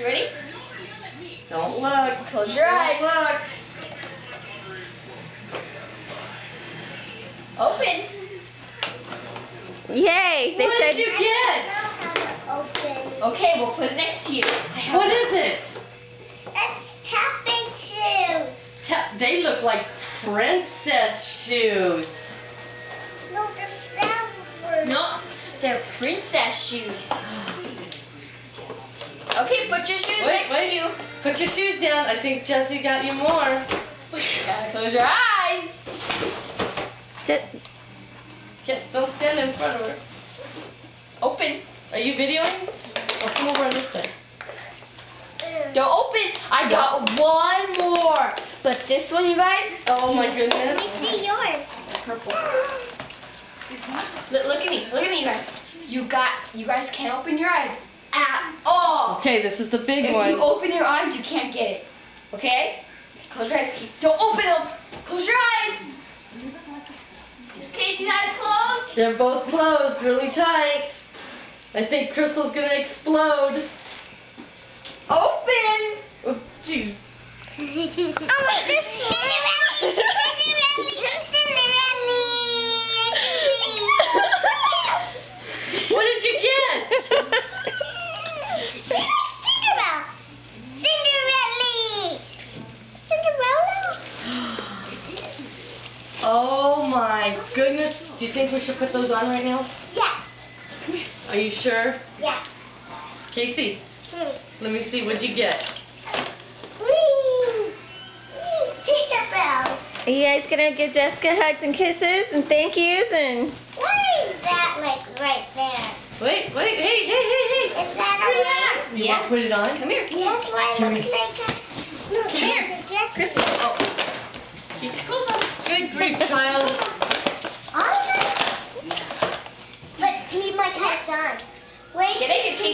You ready? Don't look. Close your eyes. Don't look. Open. Yay! They what said did you get? Open. Okay, we'll put it next to you. What is it? It's tapping shoes. Ta- They look like princess shoes. No, they're flowers. No, they're princess shoes. Okay, put your shoes Wait, next wait. to you. Put your shoes down. I think Jesse got you more. Close your eyes. Just, Just don't stand in front of her. Open. Are you videoing? Oh, come over on this side. Don't open. I got one more. But this one, you guys, Oh my goodness. Let me see yours. purple. Look, look at me. Look at me, you guys. You got. You guys can't open your eyes at all. Okay, this is the big If one. you open your eyes, you can't get it. Okay? Close your eyes. Don't open them. Close your eyes. Is Casey's eyes closed? They're both closed really tight. I think Crystal's gonna explode. Open. Oh, jeez. oh wait, this Cinderella. Cinderella. What did you get? She likes Cinderella. Cinderella. Cinderella. Oh my goodness. Do you think we should put those on right now? Yeah. Are you sure? Yeah. Casey, Hmm. let me see. What'd you get? Whee! Whee! Tinkerbell. are you guys gonna give Jessica hugs and kisses and thank yous and What is that like right there? Wait, wait, hey, hey, hey, hey. Is that a Relax. ring? You Yeah. want to put it on? Come here. That's why it looks like a. Look, Come here. it's a Oh. Keep your clothes on. Good grief, child. Alright. But leave my